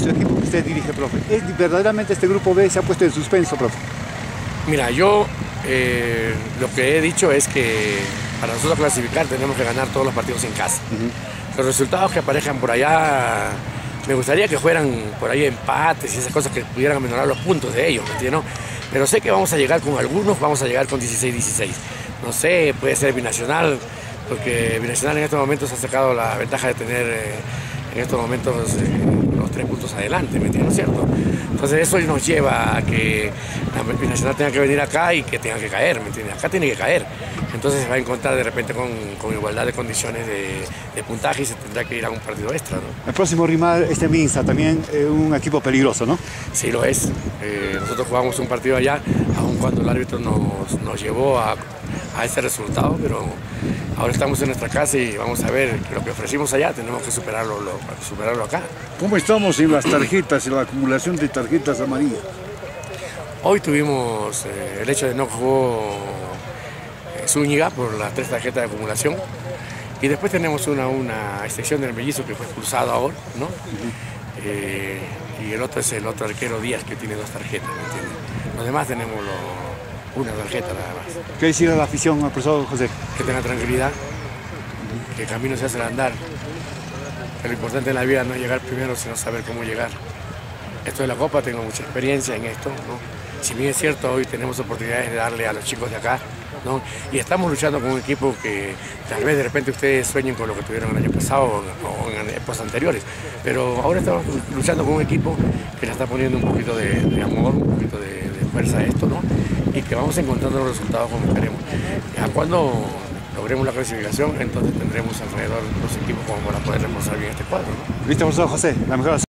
su equipo que usted dirige, profe. ¿Es verdaderamente este grupo B se ha puesto en suspenso, profe? Mira, yo eh, lo que he dicho es que para nosotros clasificar tenemos que ganar todos los partidos en casa. Los resultados que aparezcan por allá, me gustaría que fueran por ahí empates y esas cosas que pudieran amenorar los puntos de ellos, ¿me entiendes? Pero sé que vamos a llegar con algunos, vamos a llegar con 16-16. No sé, puede ser binacional, porque Binacional en estos momentos ha sacado la ventaja de tener eh, en estos momentos eh, los tres puntos adelante, ¿me entiendes? ¿Cierto? Entonces eso nos lleva a que la Binacional tenga que venir acá y que tenga que caer, ¿me entiendes? Acá tiene que caer. Entonces se va a encontrar de repente con, con igualdad de condiciones de, de, puntaje y se tendrá que ir a un partido extra, ¿no? El próximo rival, este Minsa, también eh, un equipo peligroso, ¿no? Sí, lo es. Eh, nosotros jugamos un partido allá, aun cuando el árbitro nos, nos llevó a, a ese resultado, pero ahora estamos en nuestra casa y vamos a ver lo que ofrecimos allá tenemos que superarlo, lo, superarlo acá. ¿Cómo estamos en las tarjetas, en la acumulación de tarjetas amarillas? Hoy tuvimos eh, el hecho de no jugó eh, Zúñiga por las tres tarjetas de acumulación y después tenemos una, una excepción del mellizo que fue expulsado ahora, ¿no? eh, y el otro es el otro arquero Díaz que tiene dos tarjetas, ¿me entiendes? Los demás tenemos lo, una tarjeta nada más. ¿Qué decir a la afición, al profesor José? Que tenga tranquilidad, que el camino se hace al andar. Que lo importante en la vida no es llegar primero, sino saber cómo llegar. Esto de la Copa, tengo mucha experiencia en esto. ¿no? Si bien es cierto, hoy tenemos oportunidades de darle a los chicos de acá. ¿no? Y estamos luchando con un equipo que tal vez de repente ustedes sueñen con lo que tuvieron el año pasado o en épocas anteriores. Pero ahora estamos luchando con un equipo que le está poniendo un poquito de, de amor, un poquito de, de, fuerza a esto, ¿no? Y que vamos encontrando los resultados como queremos. Ya cuando logremos la clasificación, entonces tendremos alrededor los equipos como para poder reforzar bien este cuadro. ¿no? Listo, José, la mejor